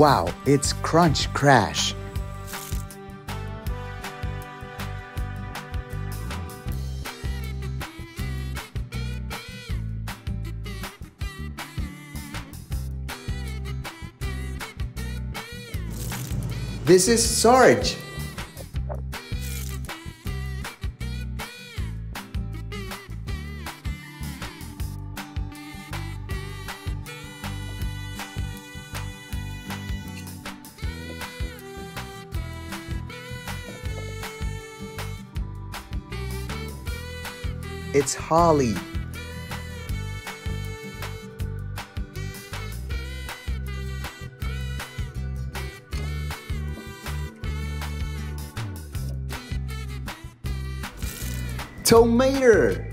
Wow, it's Crunch Crash. This is Sarge. Holley. Tomato.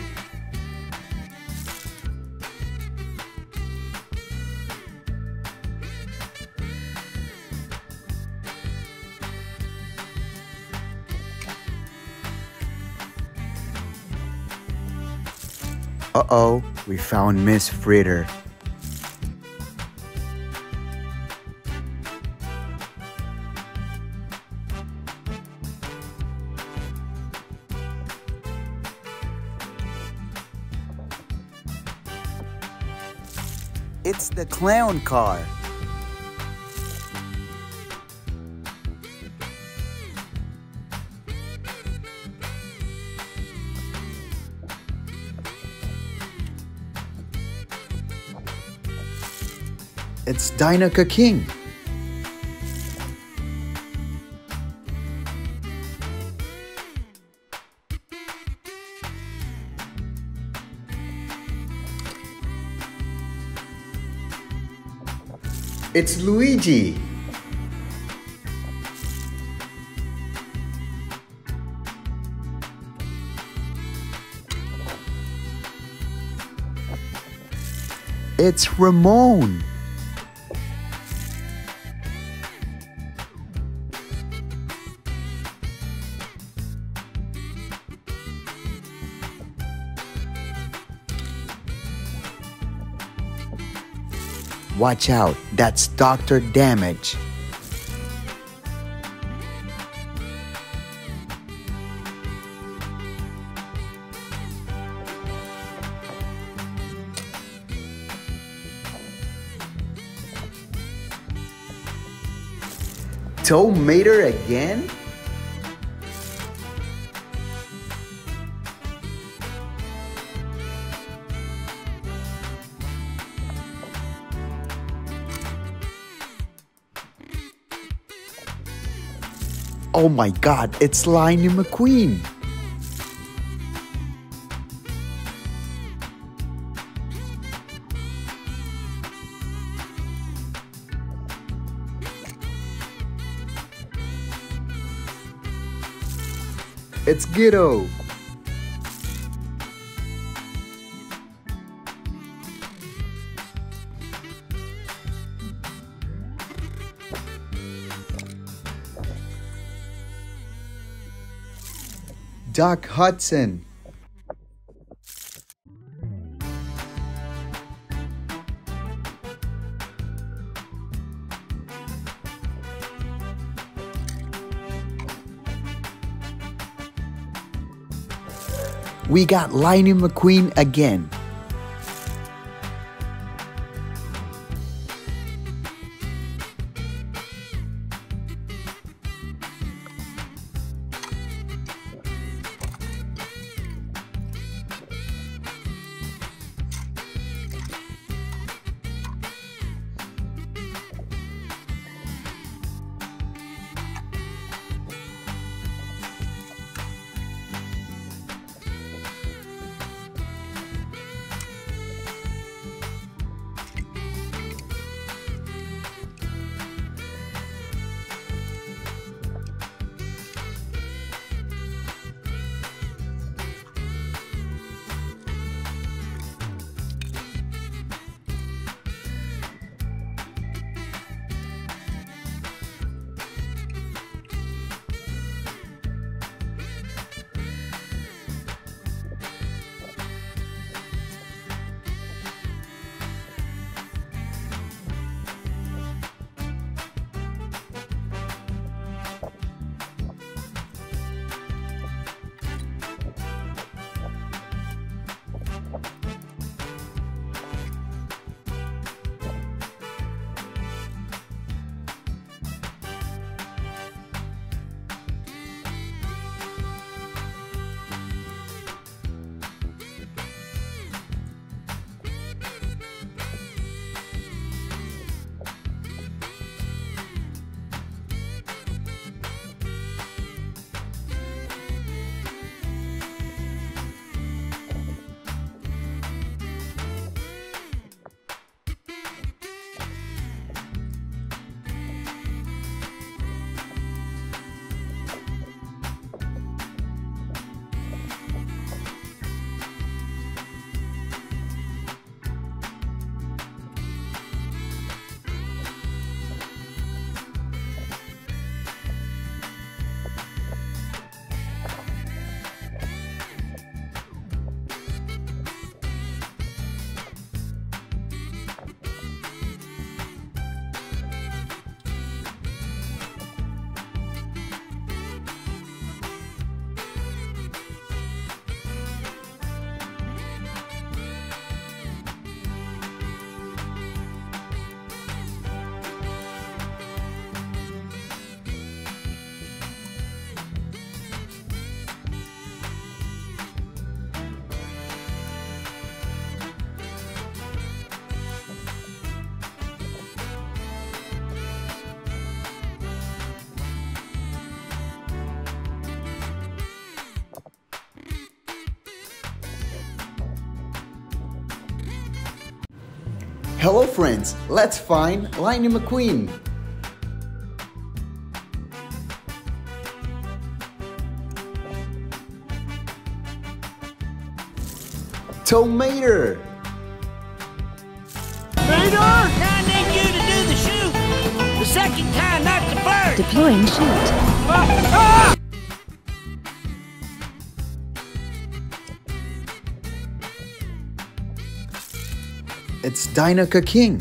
Uh-oh, we found Miss Fritter. It's the clown car. Dinoco King. It's Luigi. It's Ramone. Watch out, that's Dr. Damage. Tow Mater again? Oh my god, it's Lightning McQueen! It's Guido! Doc Hudson. We got Lightning McQueen again. Hello friends, let's find Lightning McQueen. Tomater! Mater! I need you to do the chute! The second time, not the first! Deploying chute. Ah! It's Dinoco King.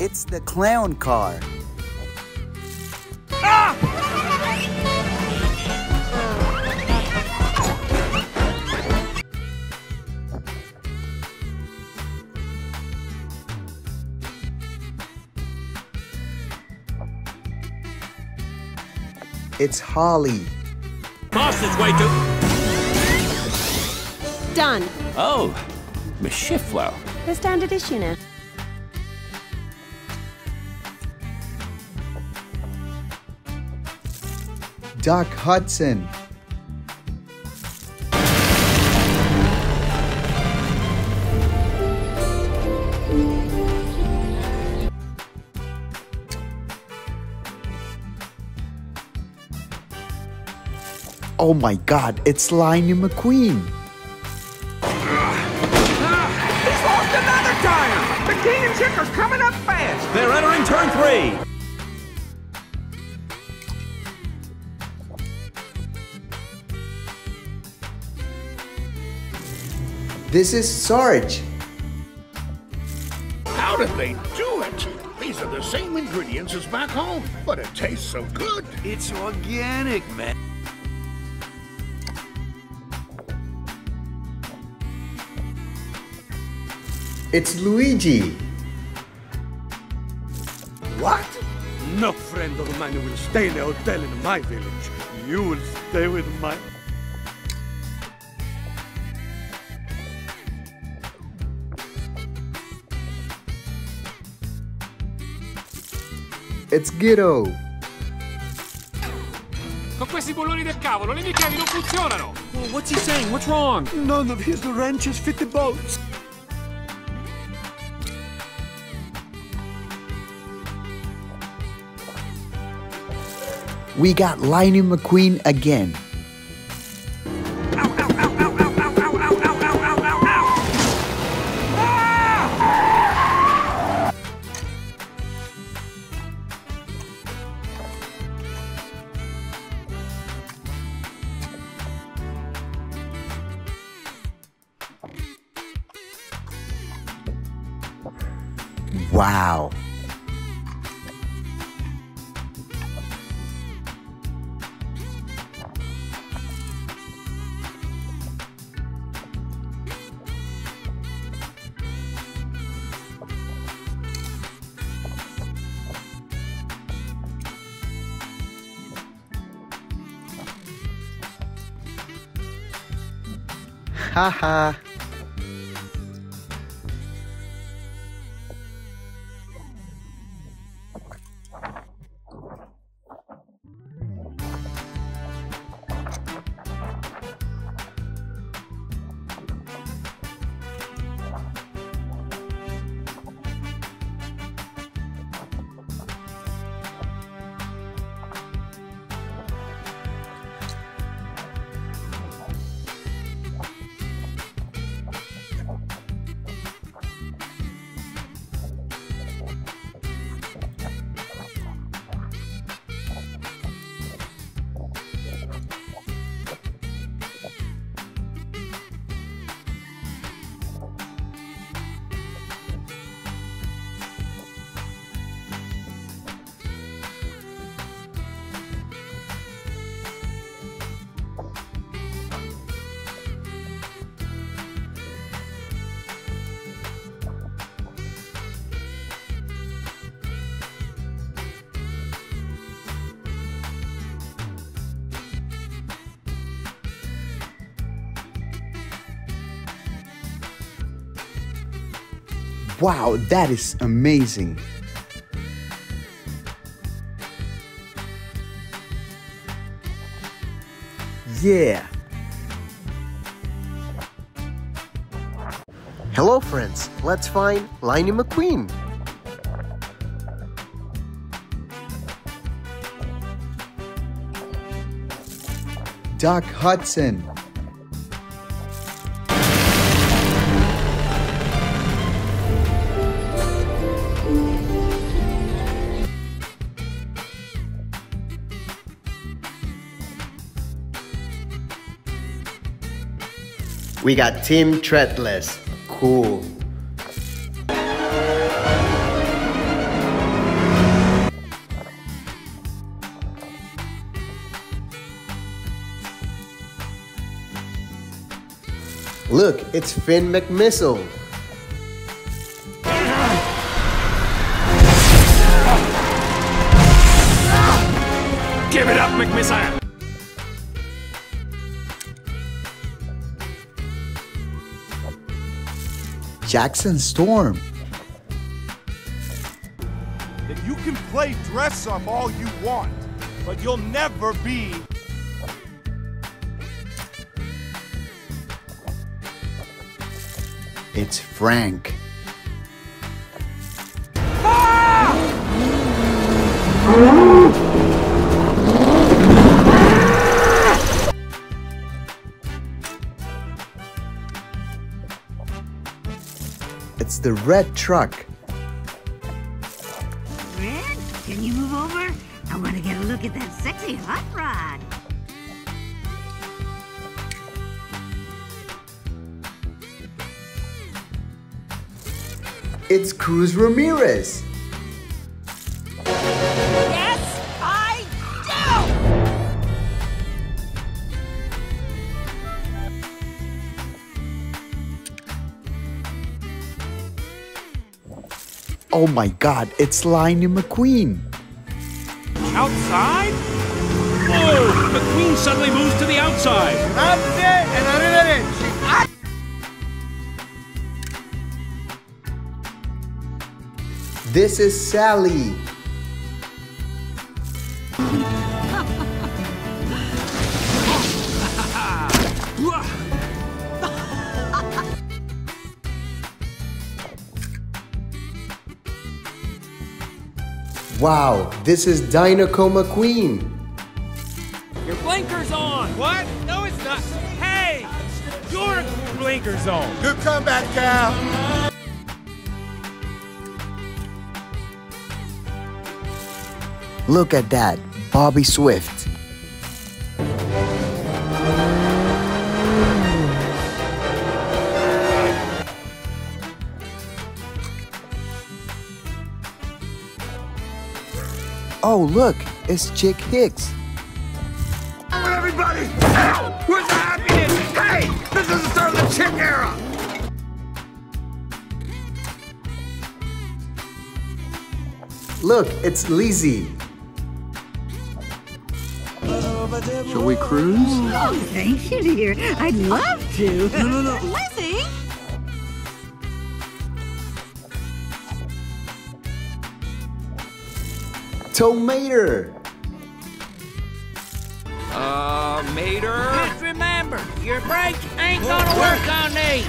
It's the clown car. It's Holley. Master's way to. Done. Oh, Miss Shiftwell. The standard issue now. Doc Hudson. Oh my god, it's Lightning McQueen. He's lost another tire! The king and chick are coming up fast! They're entering turn three. This is Sarge. How did they do it? These are the same ingredients as back home, but it tastes so good. It's organic, man. It's Luigi. What? No friend of mine will stay in a hotel in my village. You will stay with my. It's Guido. Con questi bulloni del cavolo, le micheli non funzionano! what's he saying? What's wrong? None of his wrenches fit the bolts. We got Lightning McQueen again. Haha. Wow, that is amazing. Yeah. Hello, friends. Let's find Lightning McQueen. Doc Hudson. We got Tim Treadless. Cool. Look, it's Finn McMissile. Jackson Storm. you can play dress up all you want, but you'll never be It's Frank. It's the red truck. Red, can you move over? I want to get a look at that sexy hot rod. It's Cruz Ramirez. Oh my god, it's Lightning McQueen. Outside? Whoa! McQueen suddenly moves to the outside. That's it, and I did it. This is Sally. Wow, this is Dinoco McQueen. Your blinker's on. What? No, it's not. Hey! Your blinker's on. Good comeback, Cal. Look at that, Bobby Swift. Oh, look, it's Chick Hicks. Everybody! Where's the happiness? Hey! This is the start of the chick era! Look, it's Lizzie. Shall we cruise? Oh, thank you, dear. I'd love to. No, no, no. Tow Mater. Uh, Mater? Just remember, your brakes ain't gonna work on these.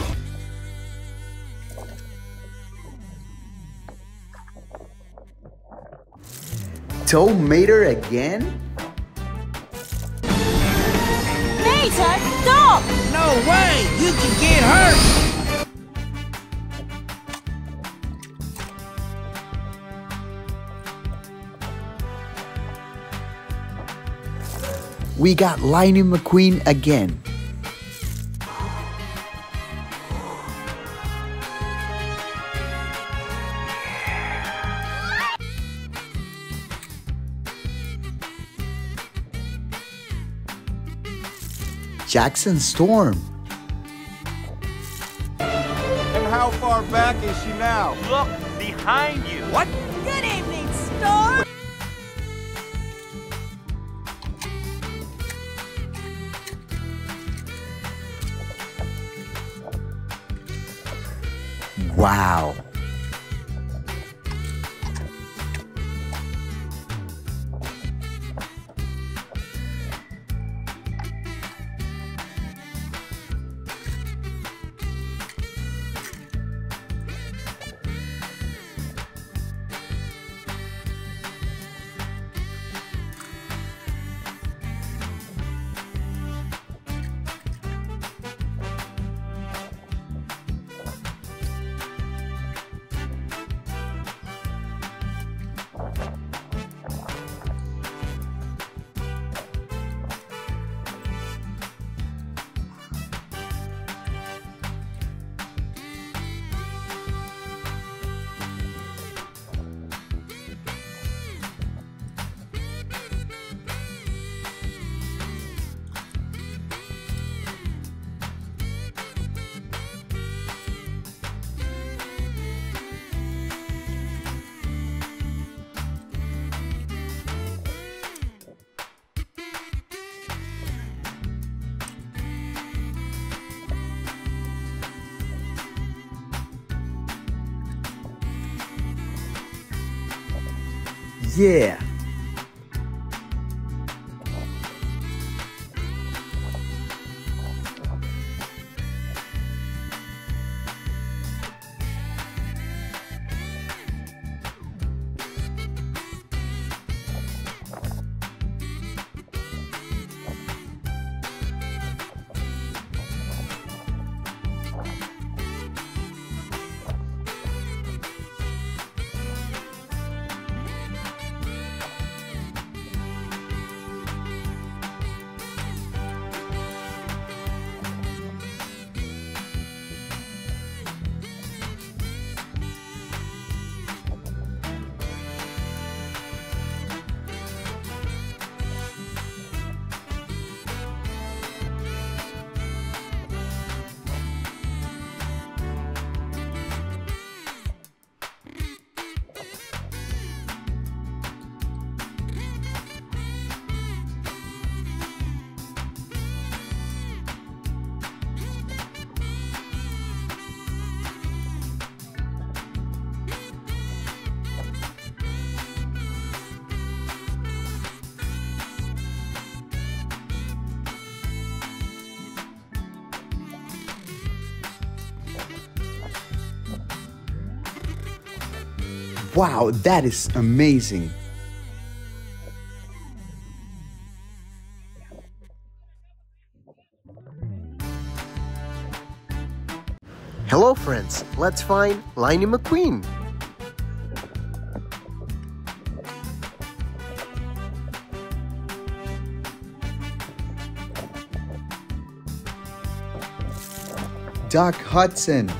Tow Mater again? Mater, stop! No way! You can get hurt! We got Lightning McQueen again. Jackson Storm. And how far back is she now? Look behind you. What? Good evening, Storm! Wow. Yeah. Wow, that is amazing. Hello, friends. Let's find Lightning McQueen. Doc Hudson.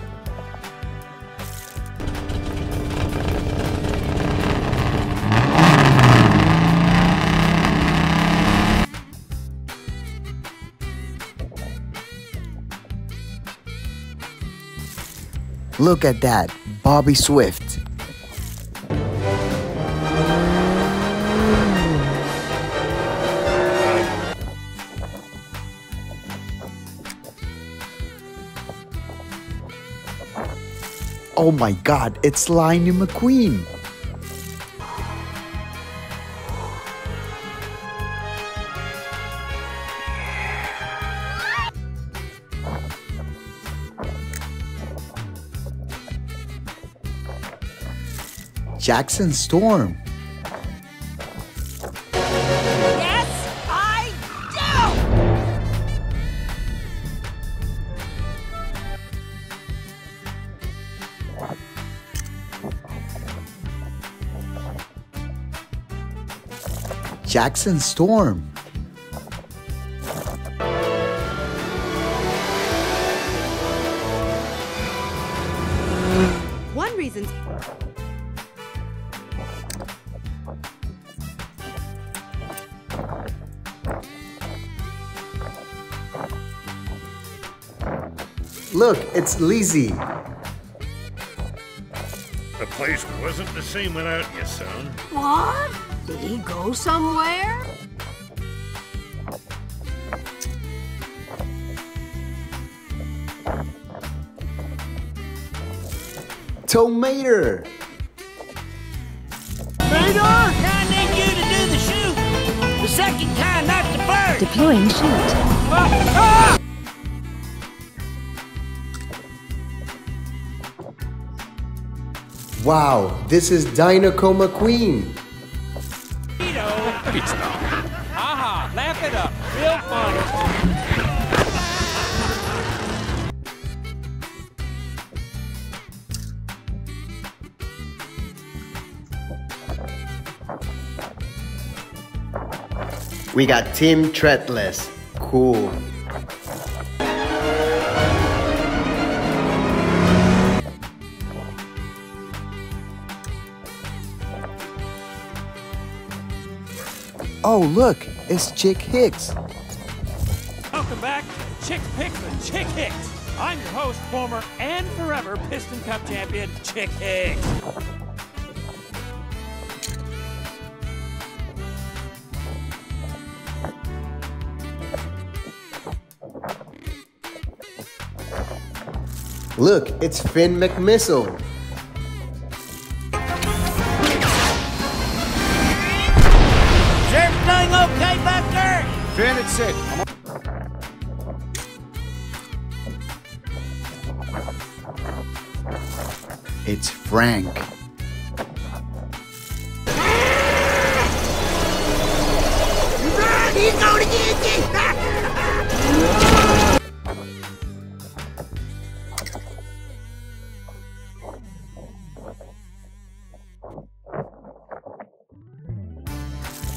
Look at that, Bobby Swift. Oh my god, it's Lightning McQueen. Jackson Storm. Yes, I do! Jackson Storm. Look, it's Lizzie. The place wasn't the same without you, son. What? Did he go somewhere? Tomater. Mater! I need you to do the chute! The second kind, not the first! Deploying chute. Ah! Wow, this is Dinoco McQueen. Not. Haha, laugh it up. Real funny. We got Tim Treadless. Cool. Oh, look, it's Chick Hicks. Welcome back to Chick Picks with Chick Hicks. I'm your host, former and forever Piston Cup champion, Chick Hicks. Look, it's Finn McMissile.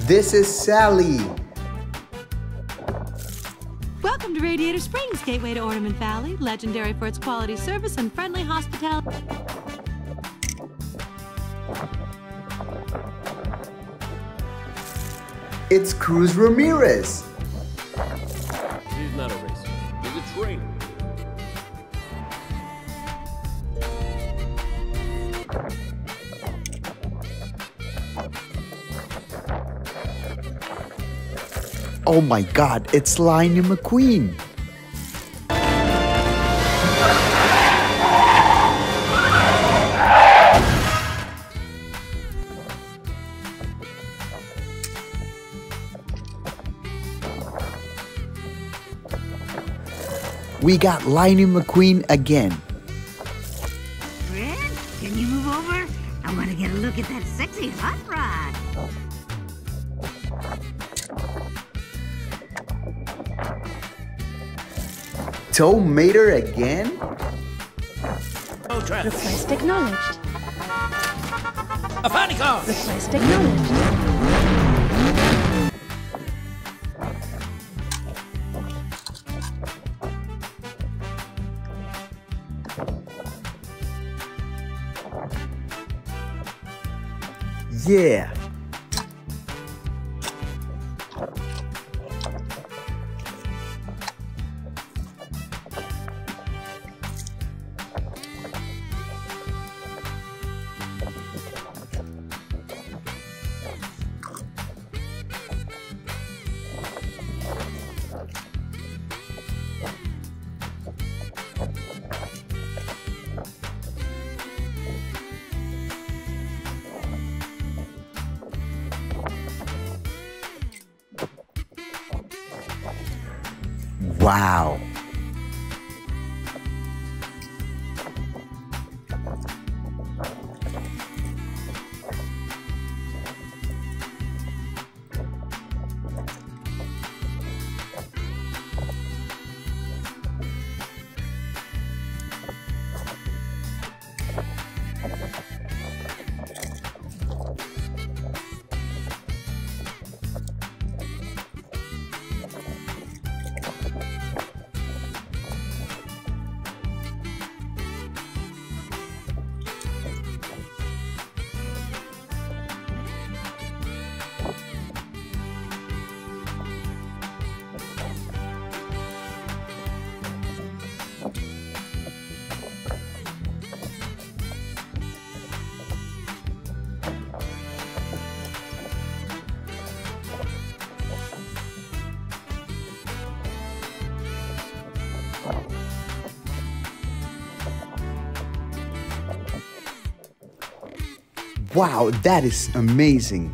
This is Sally. Welcome to Radiator Springs, gateway to Ornament Valley, legendary for its quality service and friendly hospitality. It's Cruz Ramirez. He's not a racer. He's a trainer. Oh my god, it's Lightning McQueen. We got Lightning McQueen again. Fred, can you move over? I want to get a look at that sexy hot rod. Tow Mater again? No traffic. Request acknowledged. A funny car. Request acknowledged. Yeah. Wow, that is amazing.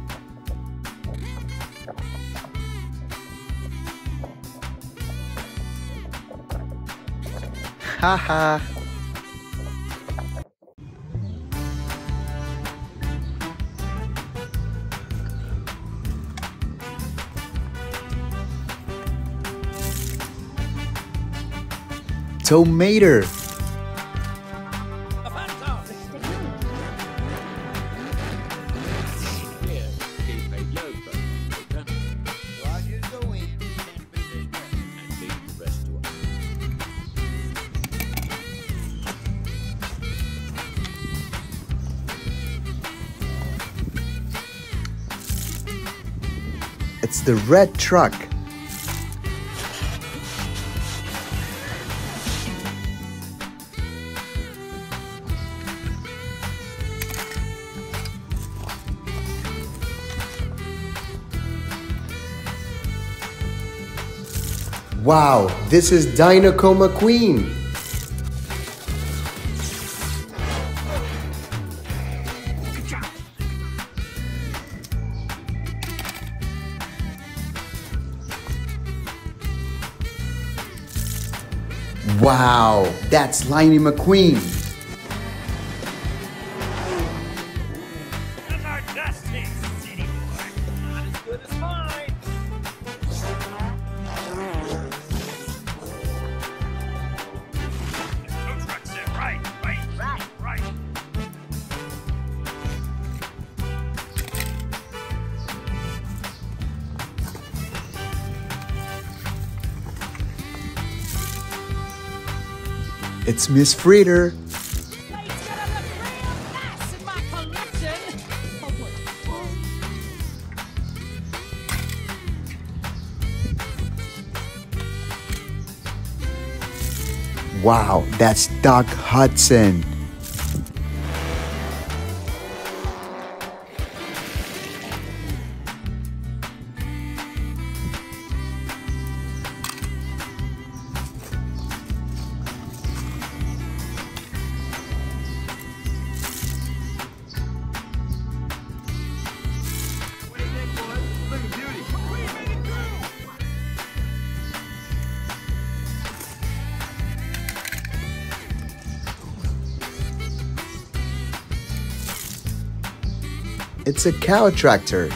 Haha. Tow Mater. The red truck. Wow, this is Dinoco McQueen. That's Lightning McQueen. Miss Fritter. Wow, that's Doc Hudson. It's a cow tractor.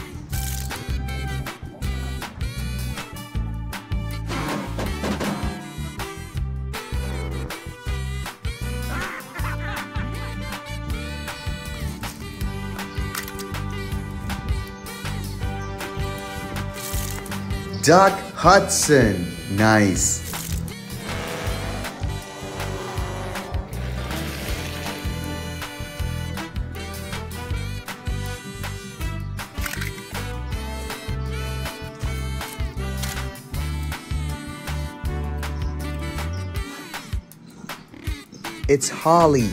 Doc Hudson. Nice. It's Holley.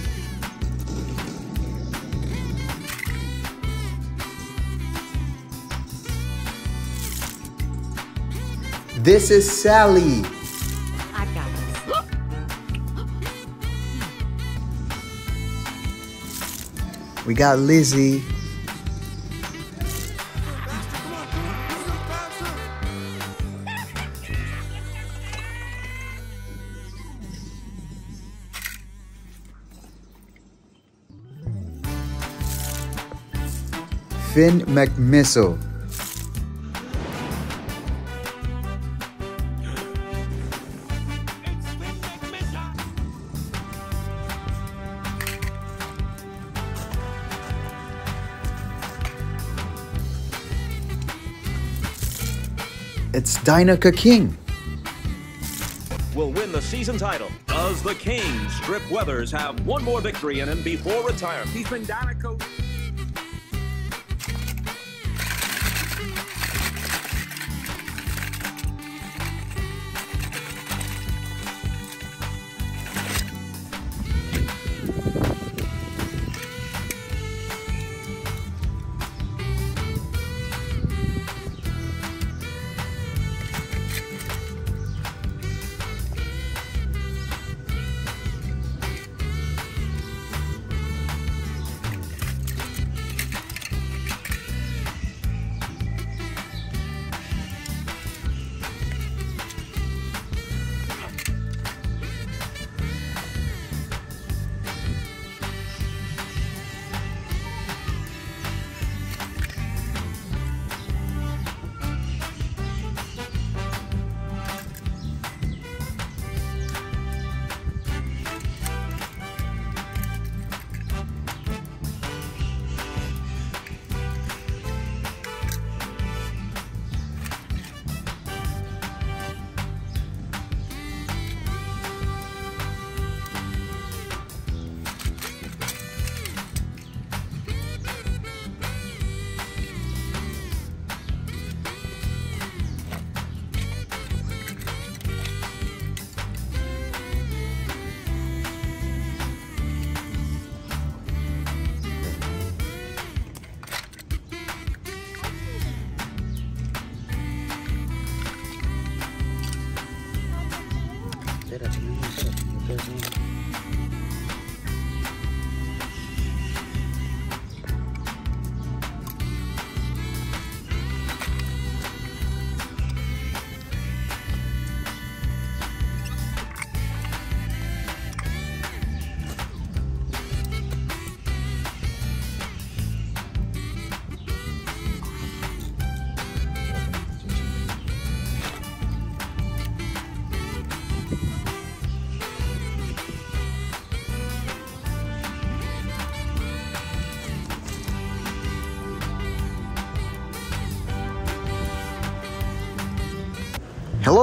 This is Sally. I got this. We got Lizzie. Finn McMissile. It's Dinoco King. will win the season title. Does the King, Strip Weathers, have one more victory in him before retirement? He's been down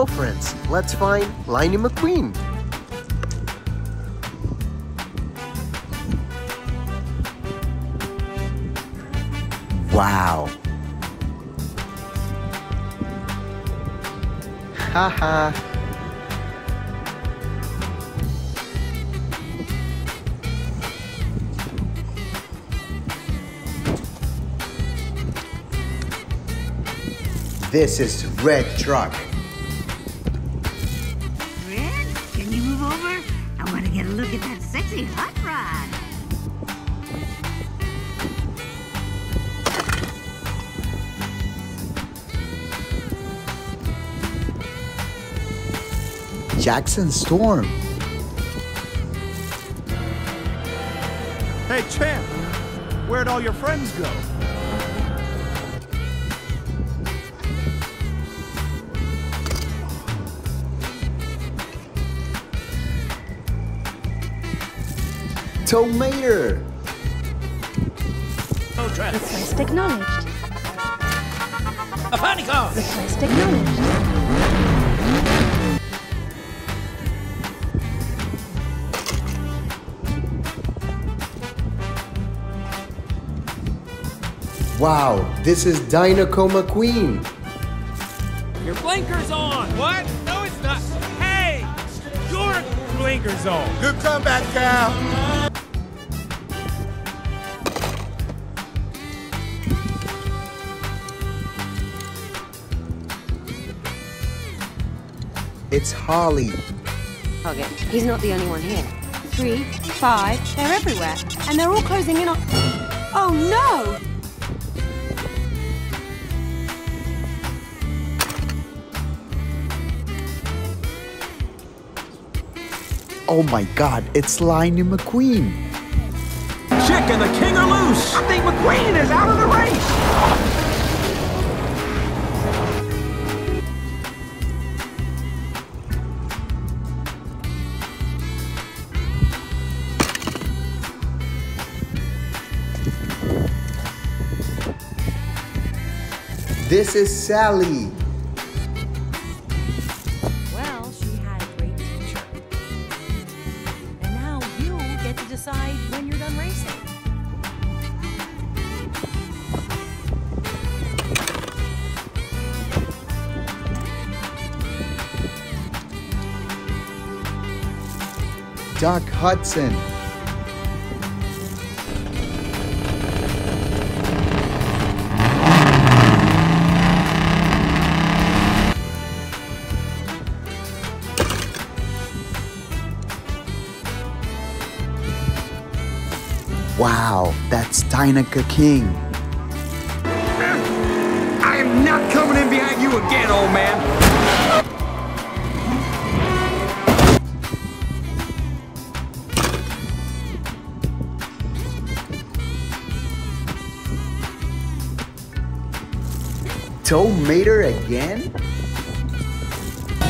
a coach. Hello, friends. Let's find Lightning McQueen. Wow. Haha. This is Red Truck. Look at that sexy hot rod. Jackson Storm. Hey, champ, where'd all your friends go? Tow Mater. Oh, try. Request acknowledged. A honeycomb! Request acknowledged. Wow, this is Dinoco McQueen. Your blinker's on! What? No, it's not. Hey! Your blinker's on! Good comeback, Cal. It's Holley. Okay, he's not the only one here. Three, five, they're everywhere. And they're all closing in on. Oh no! Oh my god, it's Lightning McQueen. Chick and the King are loose! I think McQueen is out of the race. This is Sally. Well, she had a great teacher. And now you get to decide when you're done racing. Doc Hudson. Wow, that's Dinoco King. I am not coming in behind you again, old man. Tow Mater again?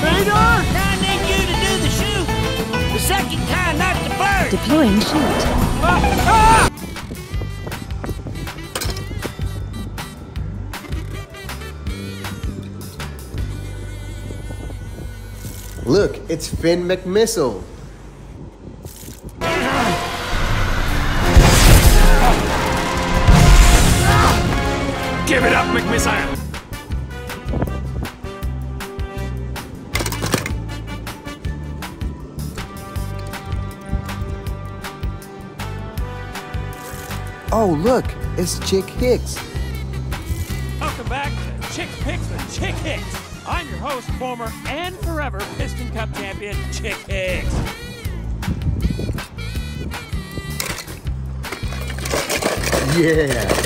Radar! I need you to do the chute! The second time, not the first! Deploying chute. Ah! Look, it's Finn McMissile. Give it up, McMissile! Oh, look, it's Chick Hicks. Yeah.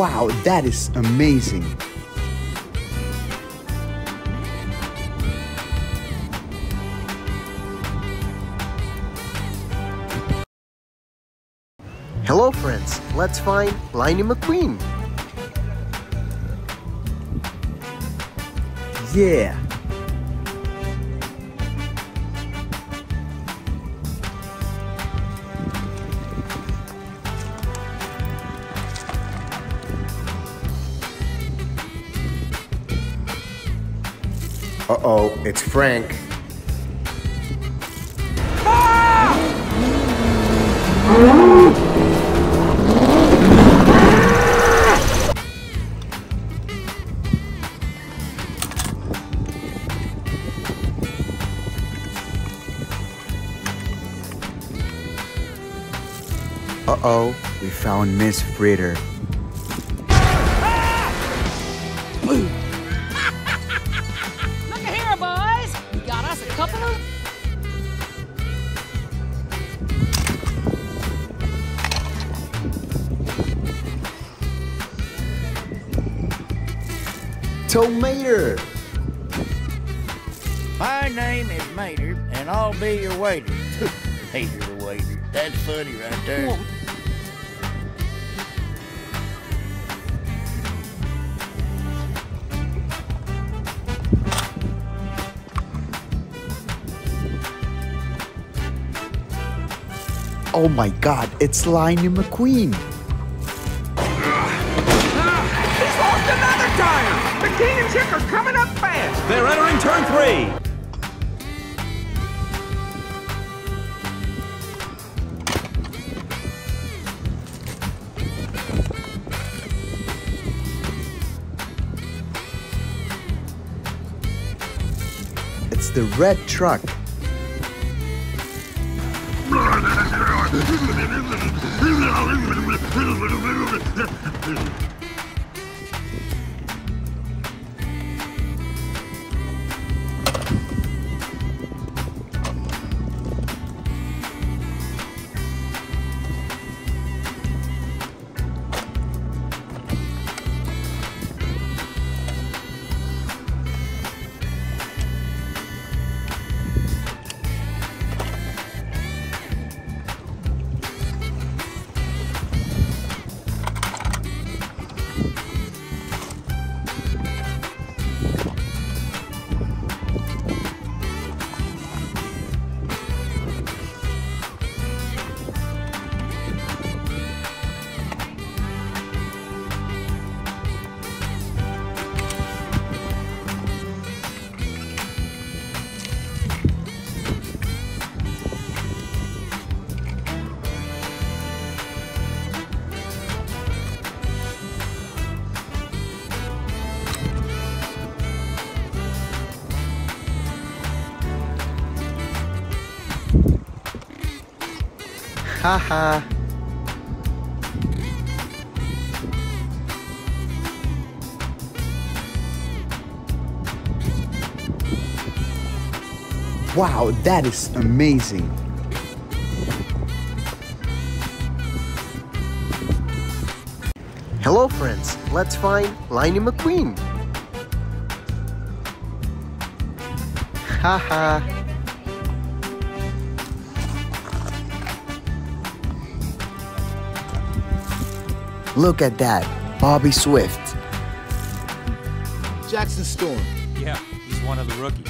Wow, that is amazing. Hello, friends. Let's find Lightning McQueen. Yeah. It's Frank. Uh-oh, we found Miss Fritter. Tow Mater! My name is Mater, and I'll be your waiter. Mater the waiter. That's funny right there. Oh my god, it's Lightning McQueen. Three. It's the red truck. Haha. Wow, that is amazing. Hello, friends. Let's find Lightning McQueen. Haha. Look at that, Bobby Swift. Jackson Storm. Yeah, he's one of the rookies.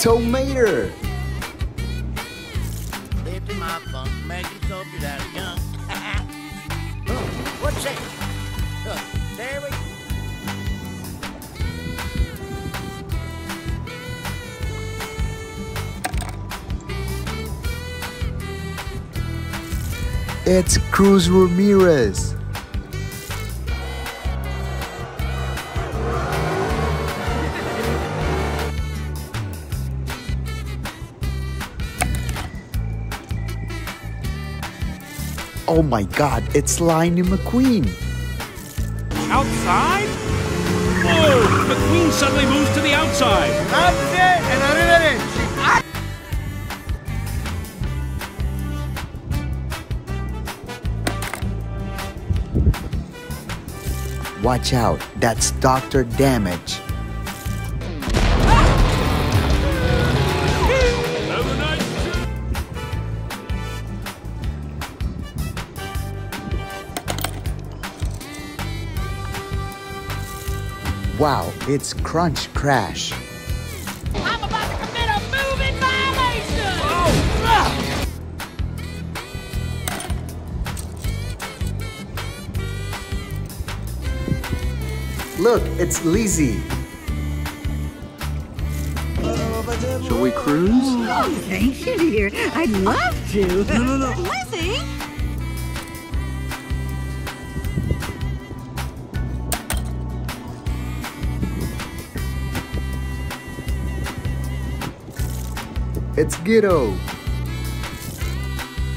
Tow Mater! It's Cruz Ramirez. Oh my god, it's Lightning McQueen. Outside? Whoa! McQueen suddenly moves to the outside. Up it Watch out, that's Dr. Damage. Wow, it's Crunch Crash. Look, it's Lizzie. Shall we cruise? Oh, thank you, dear. I'd love to. No, no, no. Lizzie! It's Guido.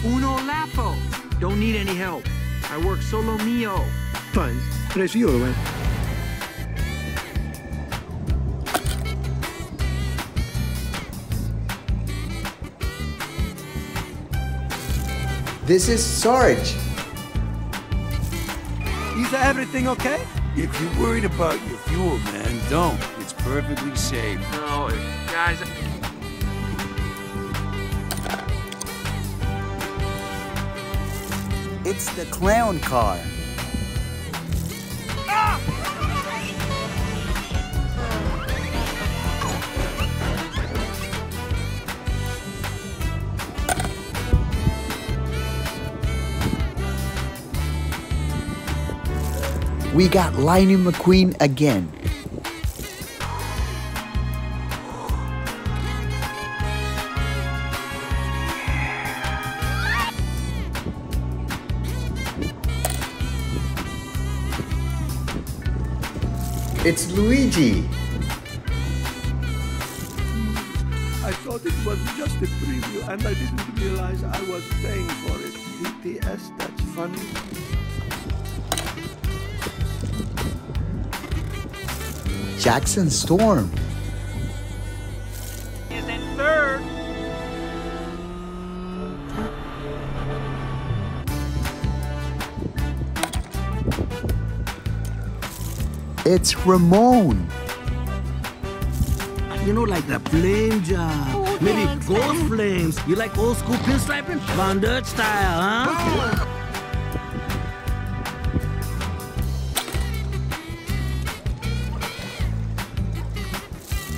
Uno lapo. Don't need any help. I work solo mio. Fine. Precio euro, man. This is Sarge. Is everything okay? If you're worried about your fuel, man, don't. It's perfectly safe. No, guys. It's the clown car. We got Lightning McQueen again. It's Luigi. Jackson Storm. Is in third. It's Ramone. You know, like the flame job. Uh, maybe ghost flames. You like old school pinstriping? Von Dutch style, huh? Oh.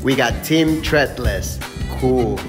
We got Team Treadless. Cool.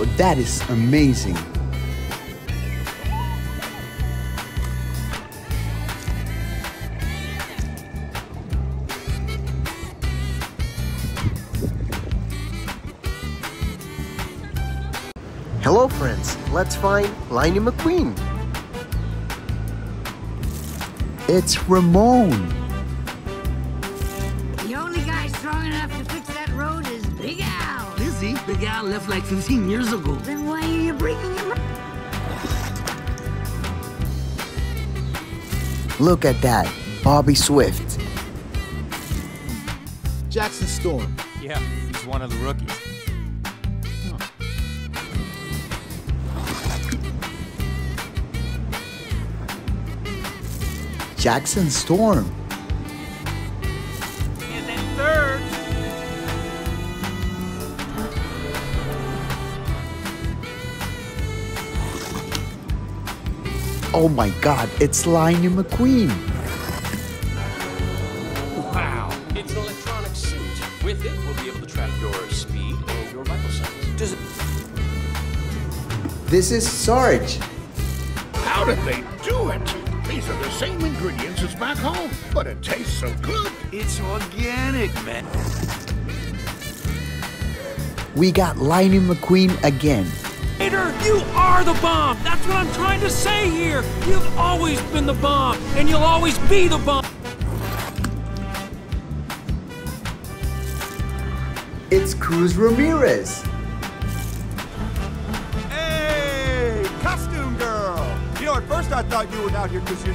Wow, that is amazing. Hello friends. Let's find Lightning McQueen. It's Ramone. Lizzie, Big Al left like 15 years ago. Then why are you bringing him up? Look at that. Bobby Swift. Jackson Storm. Yeah, he's one of the rookies. Jackson Storm. Oh my god, it's Lightning McQueen. Wow. It's an electronic suit. With it, we'll be able to track your speed and your vital signs. Does it... This is Sarge. How did they do it? These are the same ingredients as back home, but it tastes so good. It's organic, man. We got Lightning McQueen again. Peter, you are the bomb. That's what I'm trying to say here. You've always been the bomb, and you'll always be the bomb. It's Cruz Ramirez. Hey, costume girl. You know, at first I thought you were out here because you're.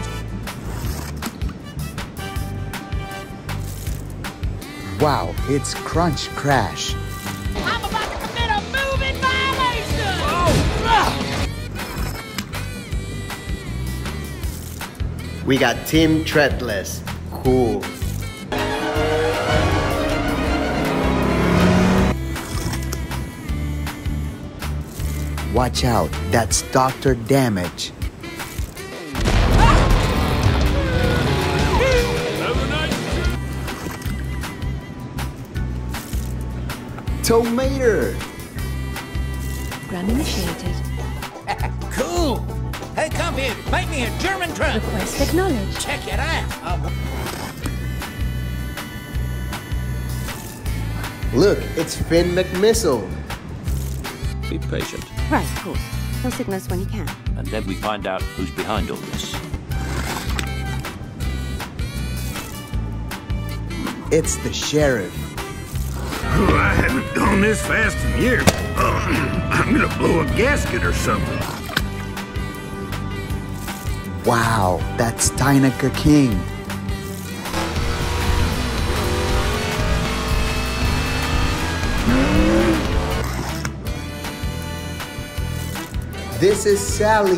Wow, it's Crunch Crash. We got Tim Treadless. Cool. Watch out, that's Dr. Damage. Tow Mater! Gram initiated. cool. Hey, come here. Make me a German truck. Request acknowledged. Check it out. Uh, Look, it's Finn McMissile. Be patient, Right, of course. He'll signal us when he can. and then we find out who's behind all this. It's the sheriff. Oh, I haven't gone this fast in years. I'm gonna blow a gasket or something. Wow, that's Dinoco King. This is Sally.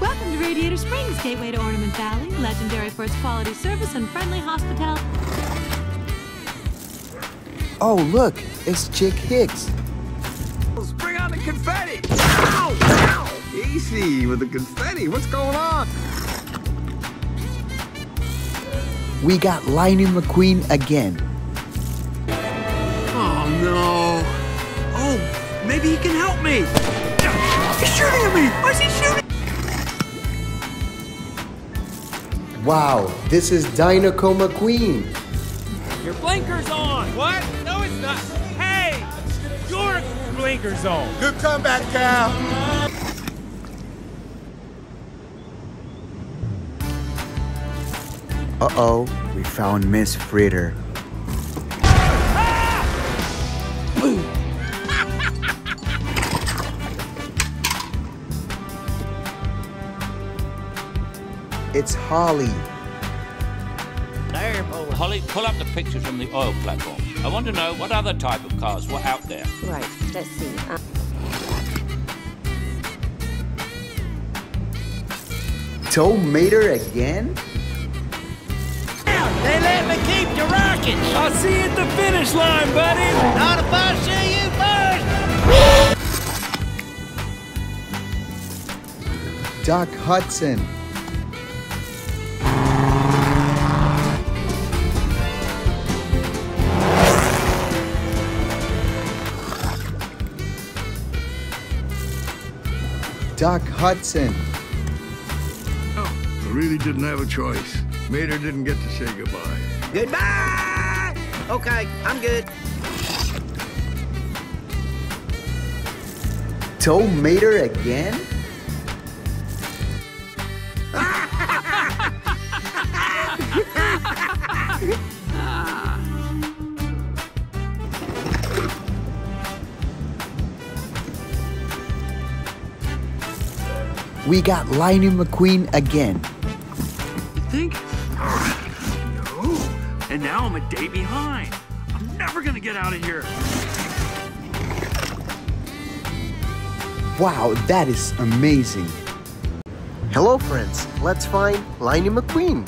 Welcome to Radiator Springs, gateway to Ornament Valley, legendary for its quality service and friendly hospitality. Oh, look, it's Chick Hicks. Let's Bring on the confetti! Ow! Ow! With the confetti. What's going on? We got Lightning McQueen again. Oh no. Oh, maybe he can help me. He's shooting at me. Why is he shooting? Wow, this is Dinoco McQueen. Your blinker's on. What? No, it's not. Hey, your blinker's on. Good comeback, Cal. Uh-oh, we found Miss Fritter. It's Holley. there, boy. Holley, pull up the pictures from the oil platform. I want to know what other type of cars were out there. Right, let's see. Uh, Tow Mater again? They let me keep the rockets. I'll see you at the finish line, buddy. Not if I see you first. Doc Hudson. Doc Hudson. I really didn't have a choice. Mater didn't get to say goodbye. Goodbye. Okay, I'm good. Tow Mater again? We got Lightning McQueen again. Now I'm a day behind. I'm never gonna get out of here. Wow, that is amazing. Hello, friends. Let's find Lightning McQueen.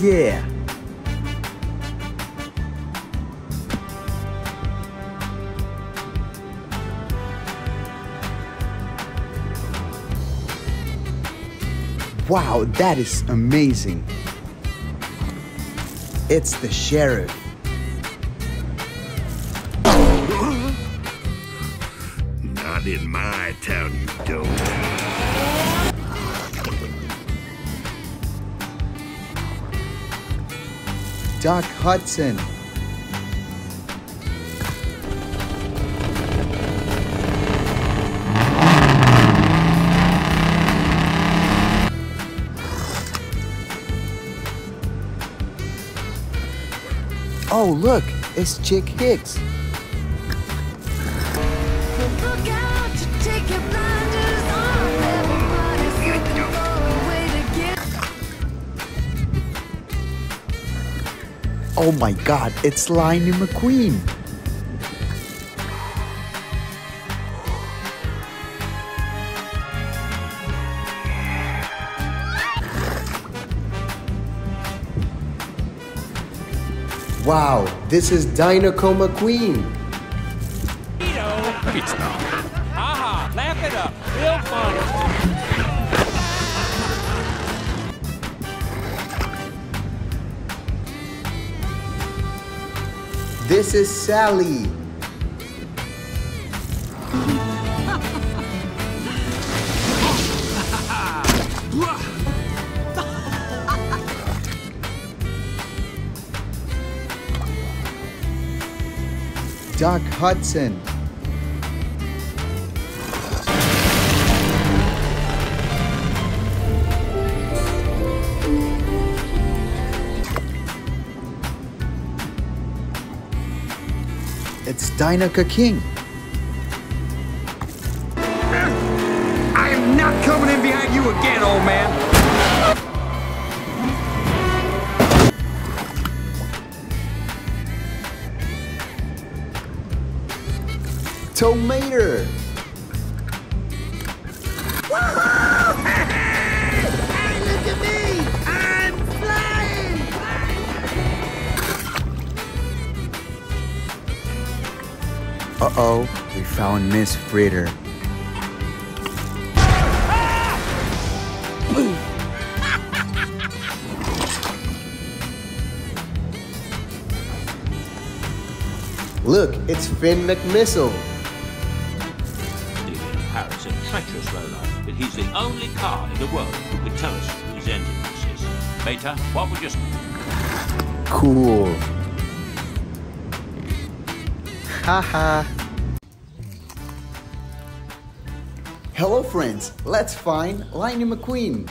Yeah. Wow, that is amazing. It's the sheriff. Not in my town, you don't. Doc Hudson. Oh, look, it's Chick Hicks. Oh my god, it's Lightning McQueen. Wow, this is Dinoco McQueen. It's not. Haha, laugh it up. Real funny. This is Sally. Doc Hudson. It's Dinoco King. Tow Mater. Uh-oh, we found Miss Fritter. Look, it's Finn McMissile. What would you... Cool. Haha. Hello, friends. Let's find Lightning McQueen.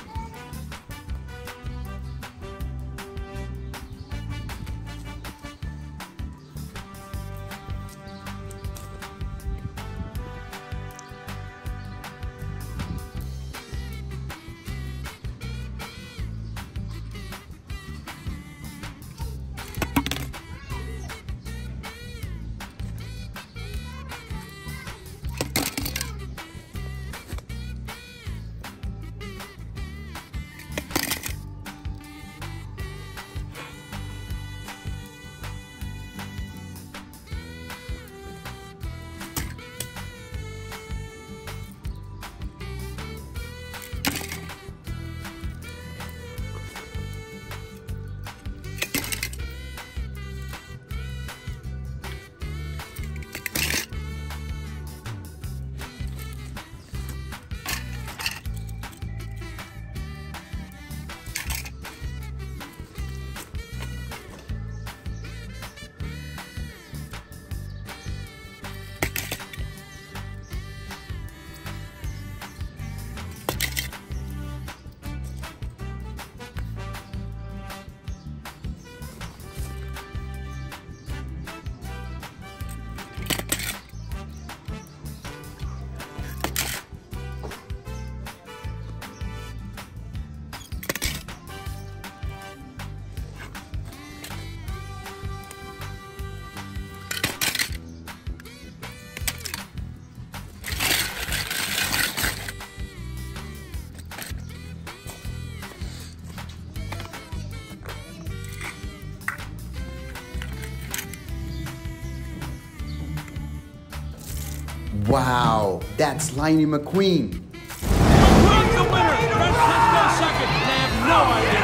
That's Lightning McQueen. McQueen's the winner. Francesco second. They have no idea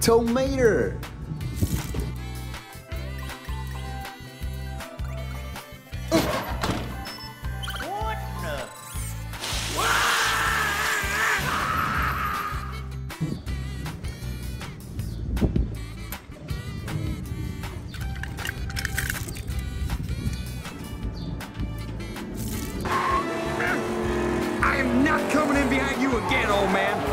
Tow Mater. Coming behind you again, old man.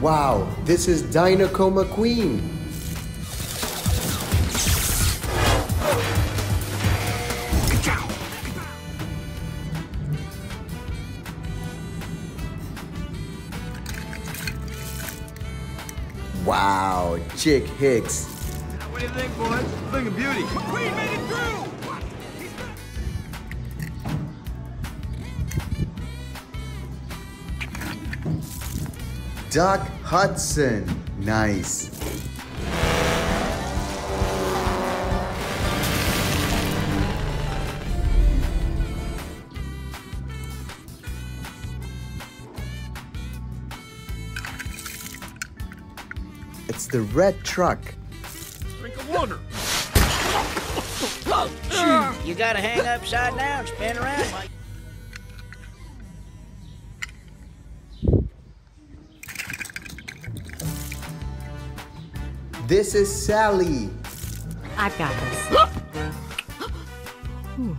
Wow, this is Dinoco McQueen. Wow, Chick Hicks. What do think, boys? Thing of beauty. McQueen made it through! Doc Hudson. Nice. It's the red truck. Gotta hang upside down, spin around. This is Sally. I've got this.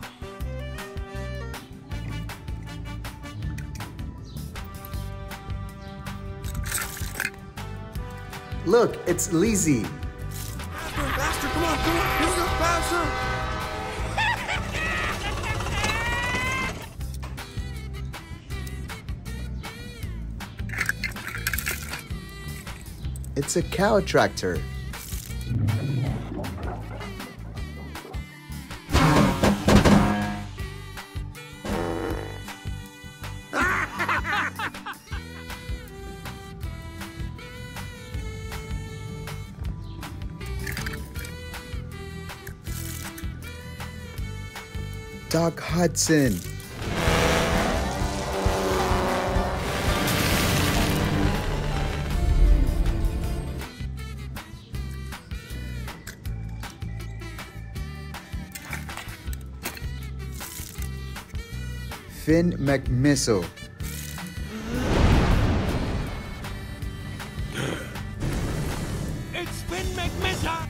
Look, it's Lizzie. It's a cow tractor. Doc Hudson. Finn McMissile. It's Finn McMissile.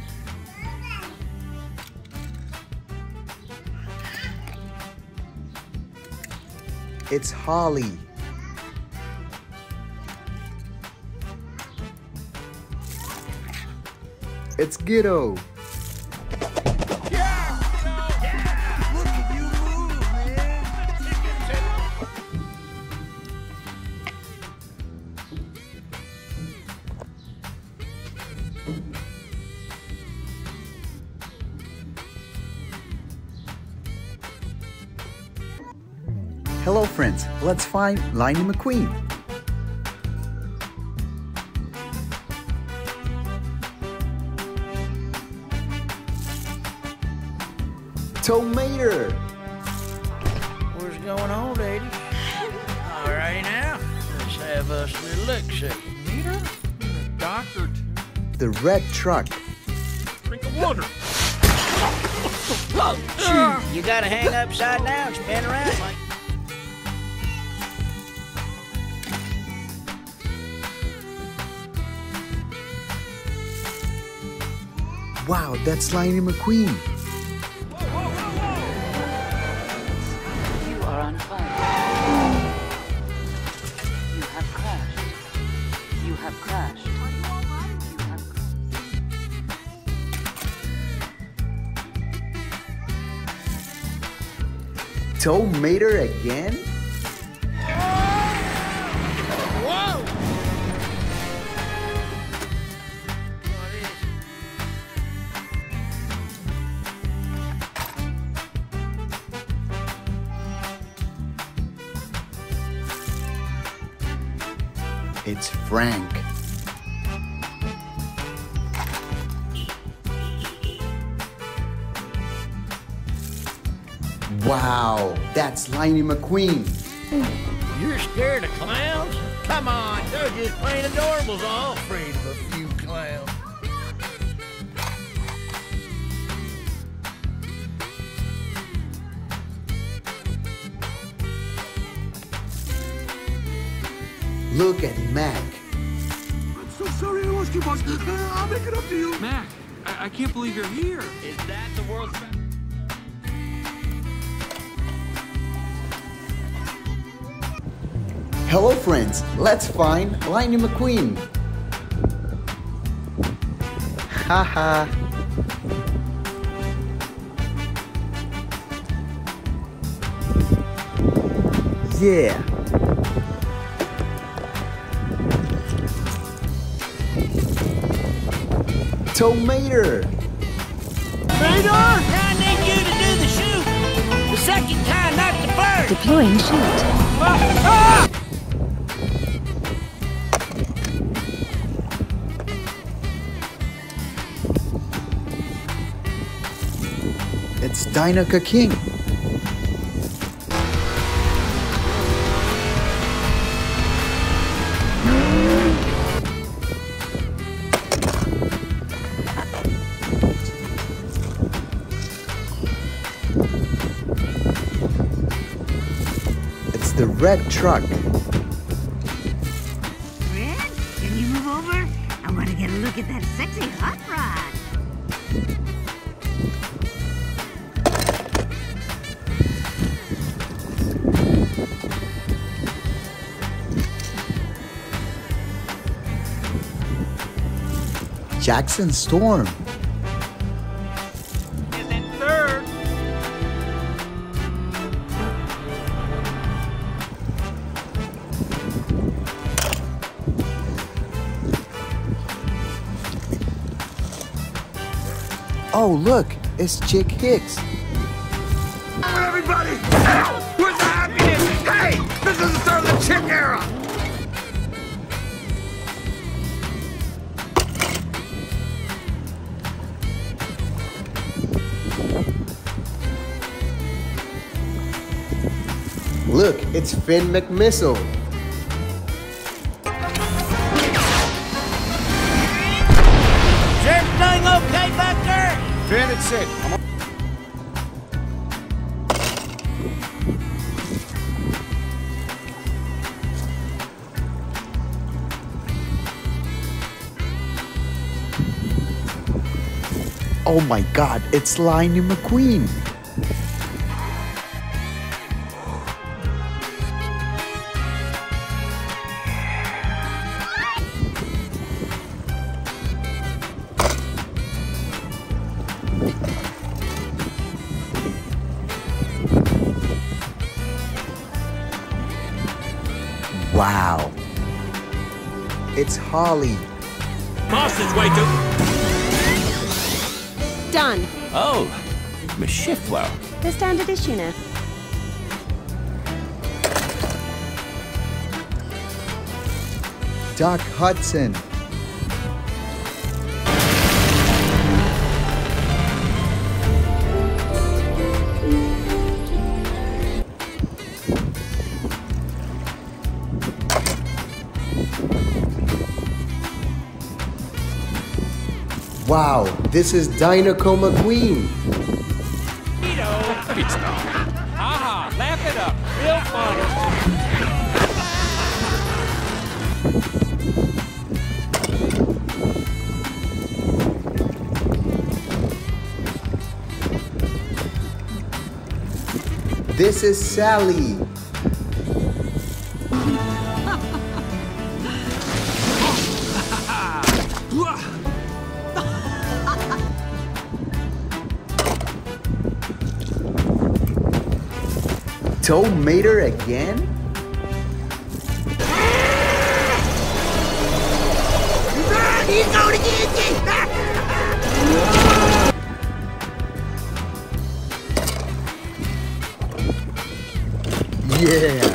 It's Holley. It's Guido. Let's find Lightning McQueen. Tow Mater. What's going on, ladies? Alrighty now, let's have us a little look see. Mater? Doctor, The red truck. drink of water. You gotta hang upside down, spin around like. Wow, that's Lightning McQueen. You are on fire. You have crashed. You have crashed. You have Tow Mater again? Wow, that's Lightning McQueen. You're scared of clowns? Come on, they're just plain adorables. All afraid of a few clowns. Look at Mack. I'm so sorry I lost you, boss. Uh, I'll make it up to you. Mack, I, I can't believe you're here. Is that the world's Hello, friends. Let's find Lightning McQueen. Haha. yeah. Tow Mater. Radar? I need you to do the chute. The second time, not the first. Deploying chute. Ah! It's Dinoco King. It's the red truck. Jackson Storm. Is in third. Oh, look, it's Chick Hicks. Everybody! Where's Look, it's Finn McMissile. Is everything okay back there? Finn, it's it. I'm Oh my god, it's Lightning McQueen. Holley. Master's way to. Done. Oh, Miss Shiftwell. The standard issue now. Doc Hudson. This is Dinoco McQueen. Haha, laugh it up. Real funny. This is Sally. Tow Mater again? He's going to get you! Yeah.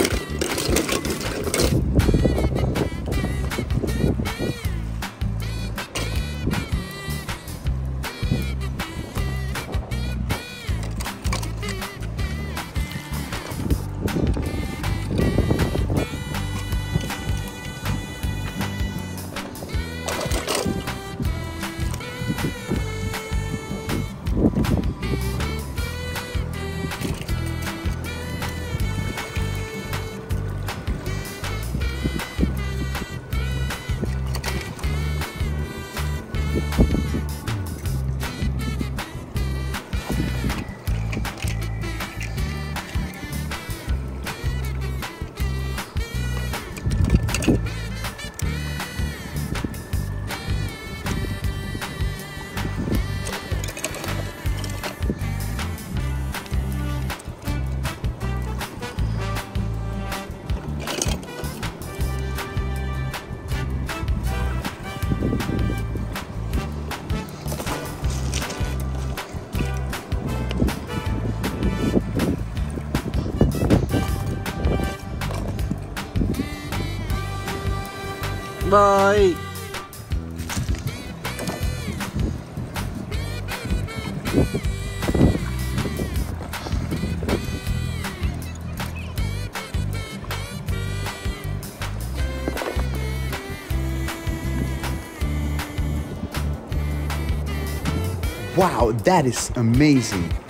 Wow, that is amazing.